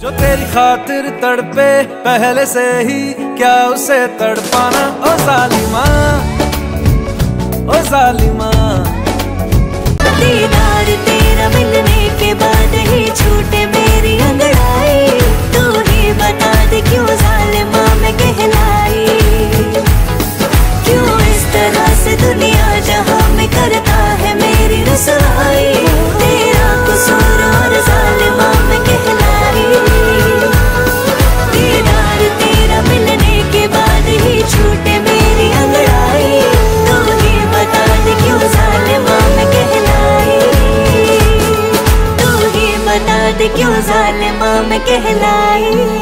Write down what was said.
जो तेरी खातिर तड़पे, पहले से ही क्या उसे तड़पाना? ओ जालिमा ओ जालिमा। दीदार तेरा मिलने के बाद ही छूटे मेरी अंगड़ाई। तू ही बता दे क्यों जालिमा मैं कहलाई? क्यों इस तरह से दुनिया जहाँ में करता है मेरी रसवाई क्यों जालिमा मैं कहलाई।